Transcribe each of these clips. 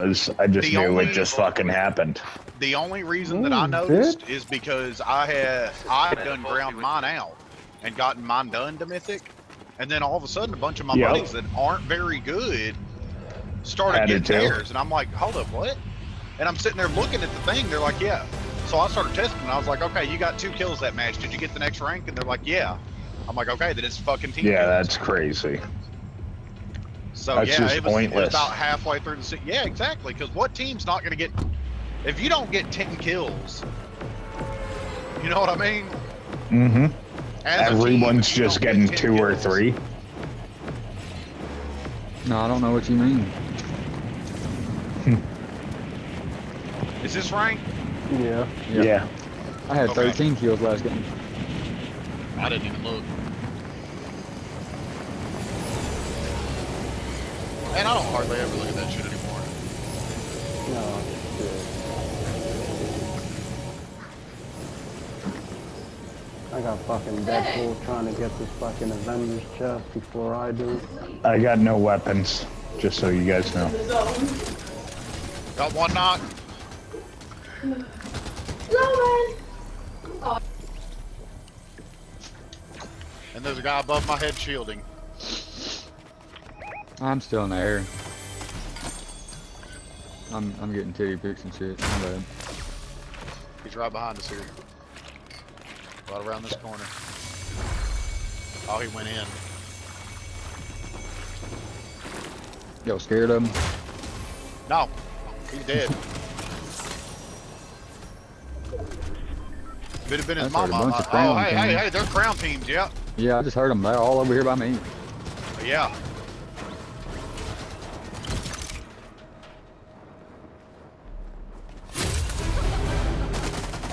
was. I just The knew only- it just fucking happened. The only reason that I Ooh, noticed is because I had I had done ground mine out and gotten mine done to mythic, and then all of a sudden a bunch of my Yep. buddies that aren't very good started Had it getting too. theirs, and I'm like, hold up, what? And I'm sitting there looking at the thing. They're like, yeah. So I started testing, and I was like, okay, you got two kills that match. Did you get the next rank? And they're like, yeah. I'm like, okay, then it's fucking team. Yeah, kills." that's crazy. So That's yeah, just it was, pointless. about halfway through the se- Yeah, exactly. Because what team's not going to get if you don't get ten kills? You know what I mean? Mm-hmm. As a team, Everyone's just don't get getting 10 two or three. No, I don't know what you mean. Is this rank? Yeah. Yeah. Yeah. I had Okay. 13 kills last game. I didn't even look. And I don't hardly ever look at that shit anymore. No. I got fucking Deadpool trying to get this fucking Avengers chest before I do. I got no weapons, just so you guys know. Got one knock. And there's a guy above my head shielding. I'm still in the air. I'm I'm getting titty pics and shit. My bad. He's right behind us here. Right around this corner. Oh, he went in. Yo, scared of him? No, he's dead. Could have been his That's like a mama. bunch of oh, crown hey, hey, teams. hey, they're crown teams, yeah. Yeah, I just heard them. They're all over here by me. Yeah.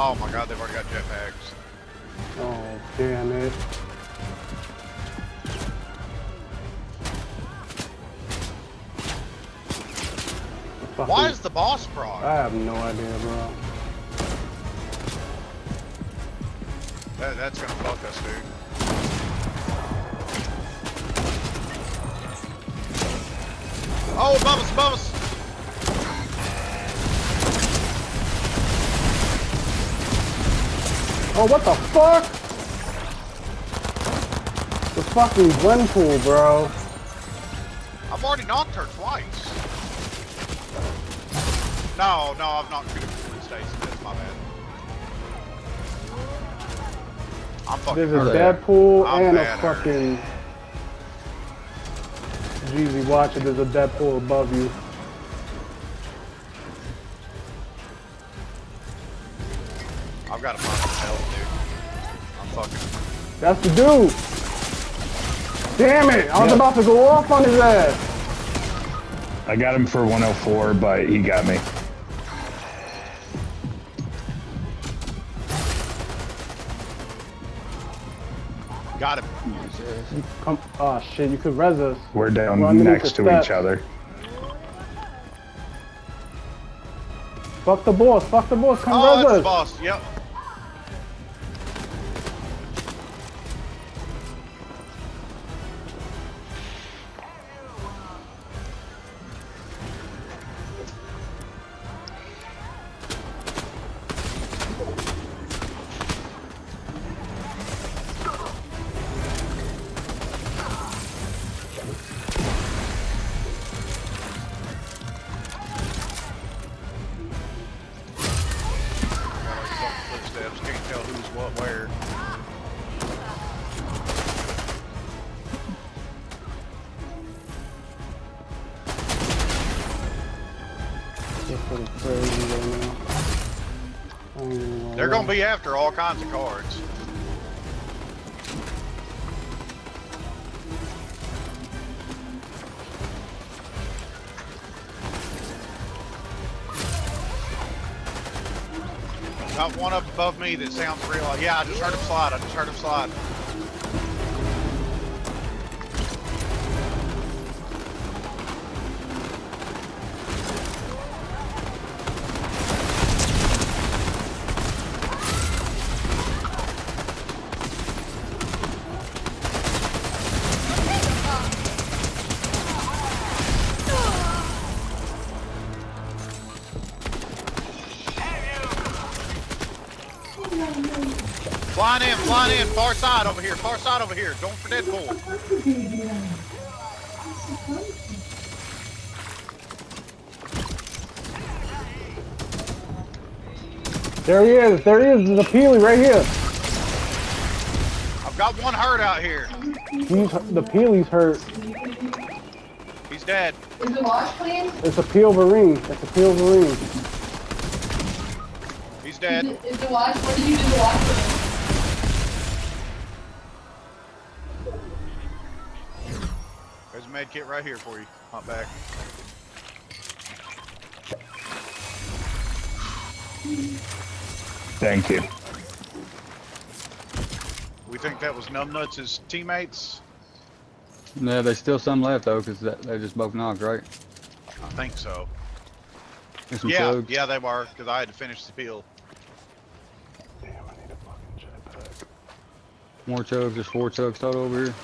Oh my god, they've already got jetpacks. Oh, damn it. Why is the boss proc? I have no idea, bro. That, that's gonna fuck us, dude. Oh, above us, above us! Oh, what the fuck? The fucking Gwenpool, bro. I've already knocked her twice. No, no, I've knocked two different stations. That's my bad. I'm fucking There's a. Deadpool I'm and a fucking... Jeezy, watch it. There's a Deadpool above you. That's the dude. Damn it! I was Yeah. about to go off on his ass. I got him for 104, but he got me. Got him. Come, oh shit! You could res us. We're down We're next the to each other. Fuck the boss. Fuck the boss. Come Oh, res that's the boss. Yep. They're gonna be after all kinds of cards. Got one up above me that sounds real. Yeah, I just heard him slide. I just heard him slide. Far side over here, far side over here. Going for Deadpool. There he is. There he is. There's a Peely right here. I've got one hurt out here. He's the Peely's hurt. He's dead. Is the wash clean? It's a Peel Marine. It's a Peel Marine. He's Is, dead. it, is the wash, what did you do the wash med kit right here for you. Hop back. Thank you. We think that was Numbnuts' teammates. Yeah, there's still some left though, cause that, they just both knocked, right? I think so. There's some Yeah, chugs. yeah, they were, because I had to finish the peel. Damn, I need a fucking jetpack. More chugs. There's four chugs total over here.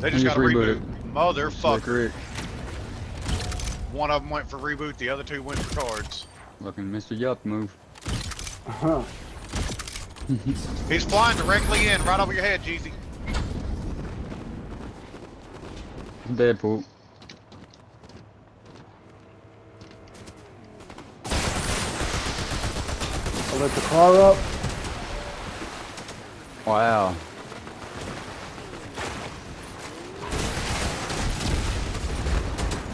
They just just got to rebooted. reboot. Motherfucker. One of them went for reboot, the other two went for cards. Fucking Mr. Yup move. Uh Huh. He's flying directly in, right over your head, Jeezy. Deadpool. I let the car up. Wow.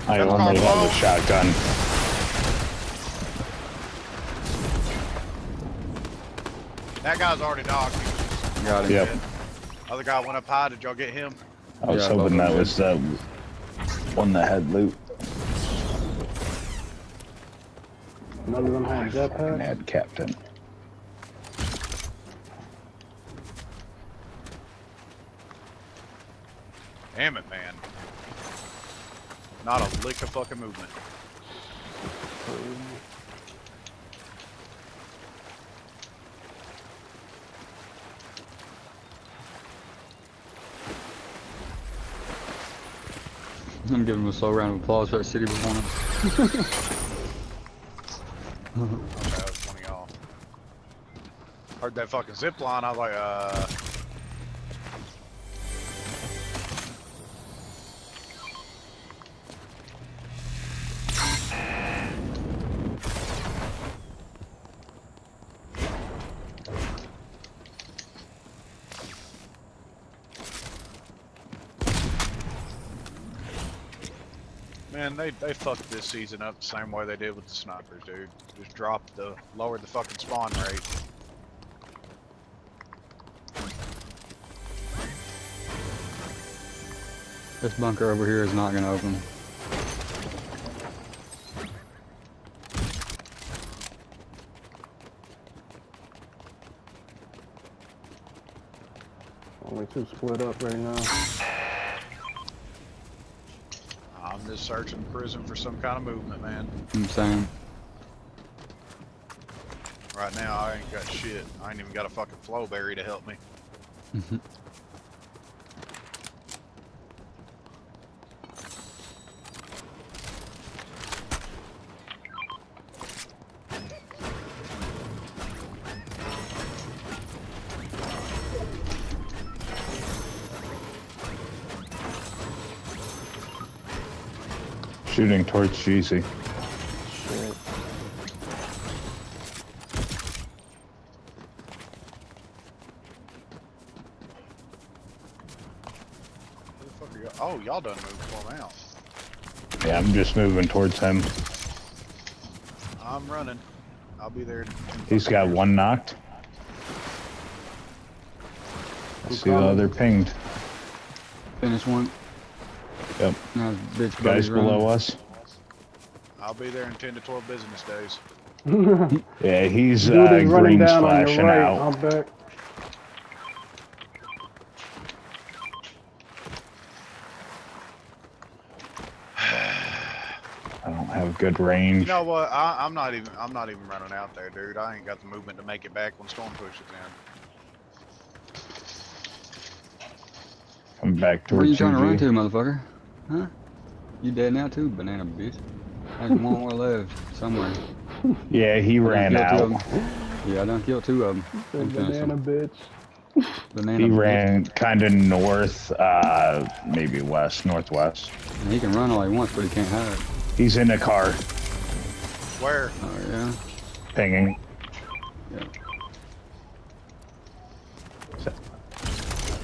I That's only have Carlo. a shotgun. That guy's already knocked. He Got him. Yep. dead. Other guy went up high. Did y'all get him? I was Yeah, hoping both that of was the one that had loot. None of them had And jetpacks. had captain. Damn it, man. Not a lick of fucking movement. I'm giving him a slow round of applause for that city performance. Okay, that was one y'all. Heard that fucking zip line. I was like, uh. They they fucked this season up the same way they did with the snipers, dude. Just dropped the lowered the fucking spawn rate. This bunker over here is not gonna open. Only two split up right now. I'm just searching the prison for some kind of movement, man. I'm saying. Right now, I ain't got shit. I ain't even got a fucking flowberry to help me. Shooting towards Jeezy. Shit. Where the fuck are y'all? Oh, y'all done moved for him out. Yeah, I'm just moving towards him. I'm running. I'll be there. He's got years. one knocked. I'm See the other pinged. Finish one. Yep. Now bitch Guys buddies running. below us. I'll be there in 10 to 12 business days. Yeah, he's Dude uh, is running green down on your flashing right. out. I'll bet. I don't have good range. You know what? I, I'm not even. I'm not even running out there, dude. I ain't got the movement to make it back when storm pushes in. I'm back to Where are you towards trying to run to, motherfucker? Huh? You dead now too, banana bitch. There's one more left somewhere. Yeah, he I ran out. Yeah, I done killed two of them. The banana bitch. Banana He bitch. ran kind of north, uh, maybe west, northwest. He can run all he wants, but he can't hide. He's in a car, Where? Oh yeah. pinging.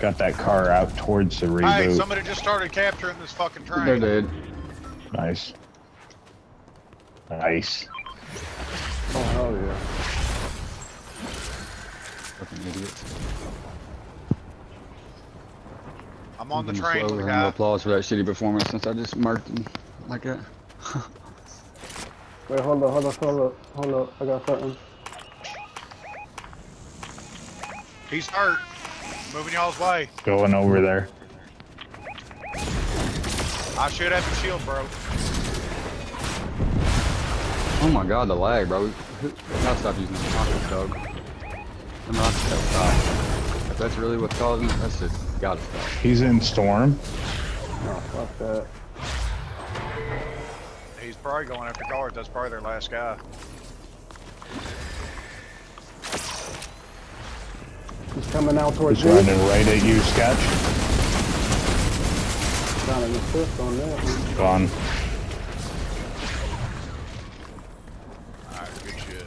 Got that car out towards the Hey, somebody just started capturing this fucking train. They're train. dead. Nice. Nice. Oh hell yeah. Fucking idiots. I'm on the I'm gonna train slow with a guy. applause for that shitty performance since I just marked him like that. Wait, hold up, hold up, hold up, hold up. I got something. He's hurt. Moving y'all's way. Going over there. I should have the shield, bro. Oh my god, the lag, bro. Who- Gotta stop using the rocket dog. The rocket dog stop. If that's really what's causing it, that's just gotta stop. He's in storm. Oh, fuck that. He's probably going after guards. That's probably their last guy. Coming out towards He's you. running right at you, Sketch. Trying to assist on that. Gone. Alright, good shit.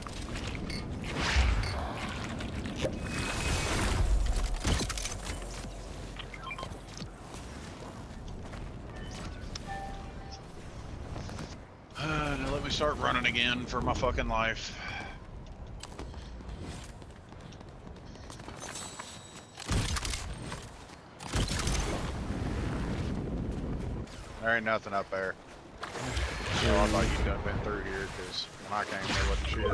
Uh, now let me start running again for my fucking life. There ain't nothing up there. So I thought you'd done been through here, because when I came there wasn't shit.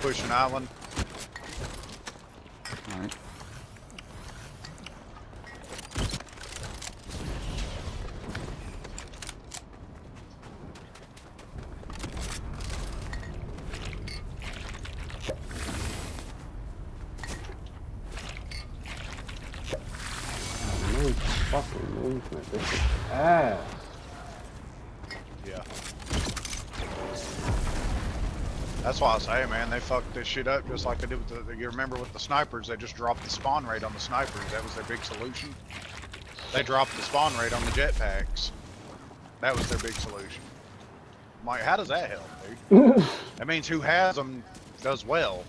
Pushing island. That's why I say, man, they fucked this shit up just like they did with the. You remember with the snipers? They just dropped the spawn rate on the snipers. That was their big solution. They dropped the spawn rate on the jetpacks. That was their big solution. I'm like, how does that help, dude? that means who has them does well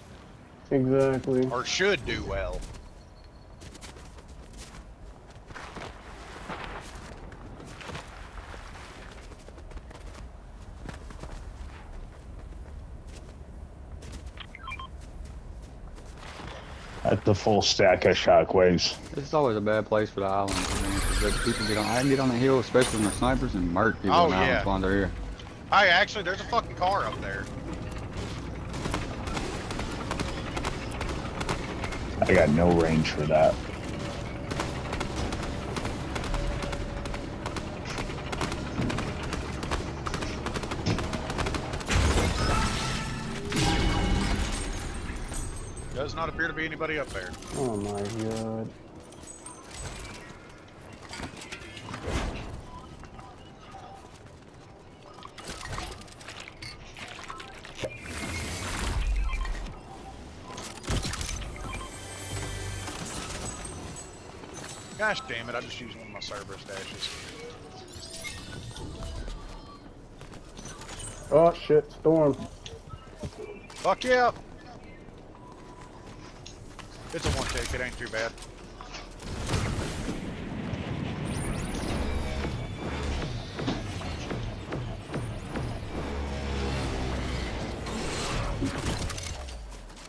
Exactly. or should do well. The full stack of shockwaves. This is always a bad place for the islands. Man, 'cause the people get on. I can get on the hill, especially when they're snipers and murk people Oh, on the yeah. islands while they're here. Hey, actually, there's a fucking car up there. I got no range for that. Does not appear to be anybody up there. Oh my god. Gosh damn it, I just used one of my Cerberus dashes. Oh shit, storm. Fuck yeah! It's take, it ain't too bad.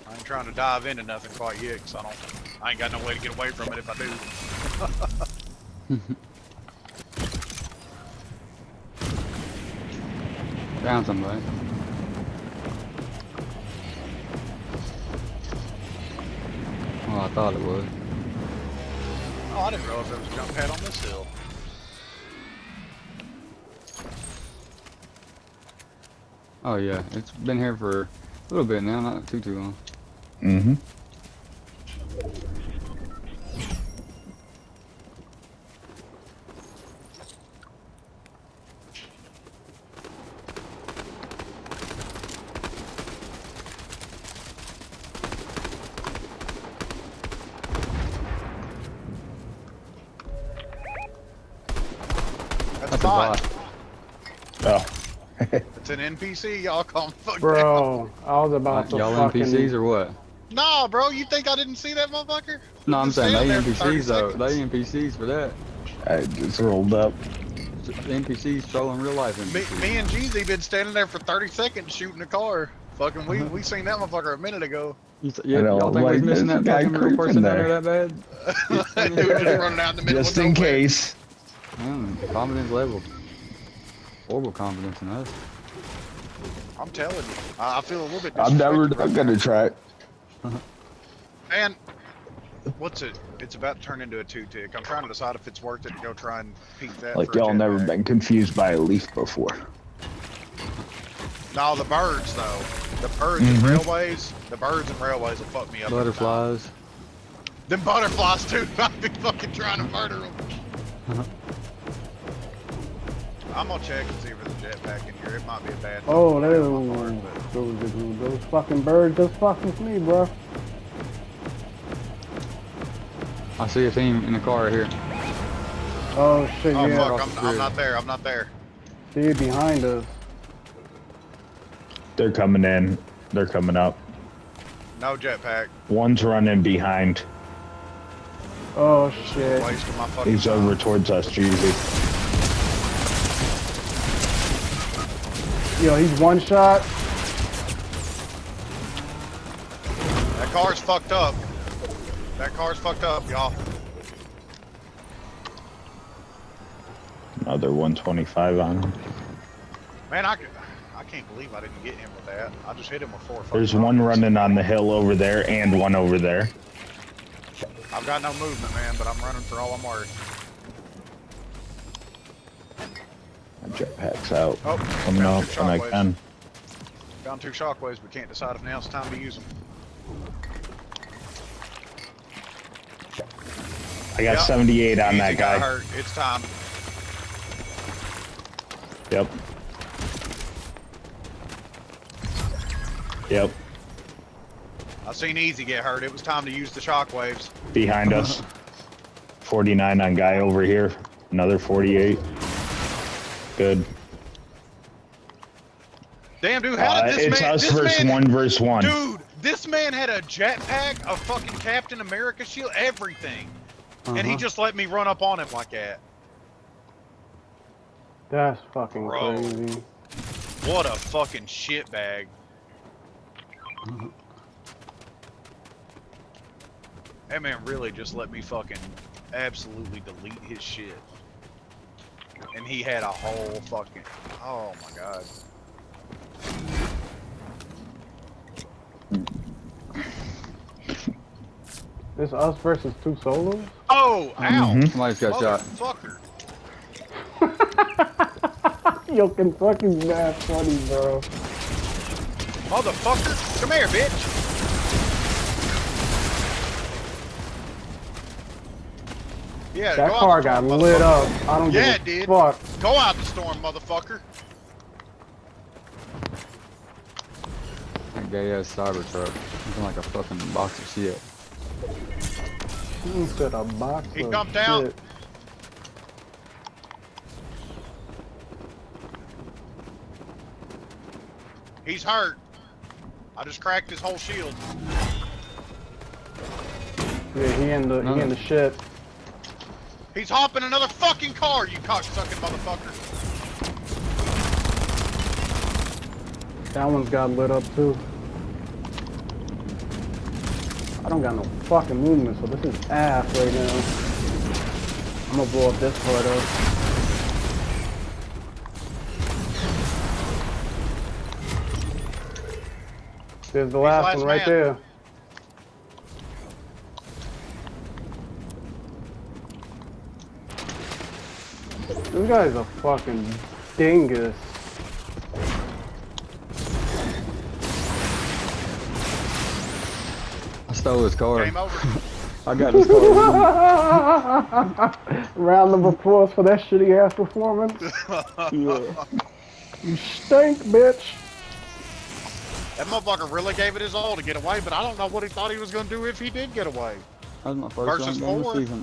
I ain't trying to dive into nothing quite yet, cause I don't, I ain't got no way to get away from it if I do. Found somebody. I thought it was. Oh, I didn't realize there was a jump pad on this hill. Oh yeah, it's been here for a little bit now, not too too long. Mm-hmm. That's, That's a bot. bot. Oh. It's an NPC. Y'all calm the fuck down. Bro, I was about to Y'all fucking... NPCs or what? Nah, bro. You think I didn't see that motherfucker? No, I'm saying standing they there for 30 NPCs though. seconds. They NPCs for that. I just rolled up. The NPCs trolling real life Me, NPCs. me and Jeezy been standing there for 30 seconds shooting a car. Fucking, we Uh-huh. we seen that motherfucker a minute ago. You th- yeah, know, y'all think like, we're missing that guy fucking real creeping person down there. there that bad? dude just running out in the middle Just of in nowhere. case. Man, confidence level. Horrible confidence in us. I'm telling you, I, I feel a little bit. I'm never disrespected not right gonna try. now. And what's it? It's about to turn into a two tick. I'm trying to decide if it's worth it to go try and peek that. Like y'all never jetpack. been confused by a leaf before. No, the birds though. The birds and Mhm. railways. The birds and railways will fuck me up. Butterflies. Them butterflies too. I'd be fucking trying to murder them. I'm gonna check and see if there's a jetpack in here. It might be a bad. Oh, thing there, on my but- those, those, those fucking birds just fucking with me, bro. I see a team in the car right here. Oh shit, Oh yeah. fuck! I'm, the I'm not there. I'm not there. See behind us. They're coming in. They're coming up. No jetpack. One's running behind. Oh shit. Wasting my fucking. He's over towards us, Jeezy. Yo, he's one shot. That car's fucked up. That car's fucked up, y'all. Another 125 on him. Man, I could. I can't believe I didn't get him with that. I just hit him with four. fucking There's one rockets. running on the hill over there and one over there. I've got no movement, man, but I'm running for all I'm worth. My jetpack's out. Oh, Coming two and I can. Found two shockwaves, but can't decide if now's the time to use them. I got Yep. 78 on Easy that guy. Hurt. It's time. Yep. Yep. I seen Easy get hurt. It was time to use the shockwaves. Behind us. 49 on guy over here. Another 48. Good. Damn, dude, how Uh, did this it's man? us this versus man, one versus one. Dude, this man had a jetpack, a fucking Captain America shield, everything, and he Uh-huh. just let me run up on him like that. That's fucking Bro. crazy. What a fucking shitbag. That man really just let me fucking absolutely delete his shit. And he had a whole fucking. Oh my god. This us versus two solos? Oh, ow! Mhm. Somebody's got shot. Motherfucker. Yo, Kentucky's mad funny, bro. Motherfucker. Come here, bitch. Yeah, That go car got storm, lit up. I don't Yeah, it give a did. fuck. Go out the storm, motherfucker. That gay ass cyber truck. Looking like a fucking box of shit. He said a box He of jumped out. He's hurt. I just cracked his whole shield. Yeah, he in the No. he in the shit. He's hopping another fucking car, you cocksucking motherfucker. That one's got lit up too. I don't got no fucking movement, so this is ass right now. I'm gonna blow up this part up. There's the last, last one right man. there. This guy's a fucking dingus. I stole his car. Game over. I got his car. Round of applause for that shitty ass performance. yeah. You stink, bitch. That motherfucker really gave it his all to get away, but I don't know what he thought he was going to do if he did get away. That was my first Versus.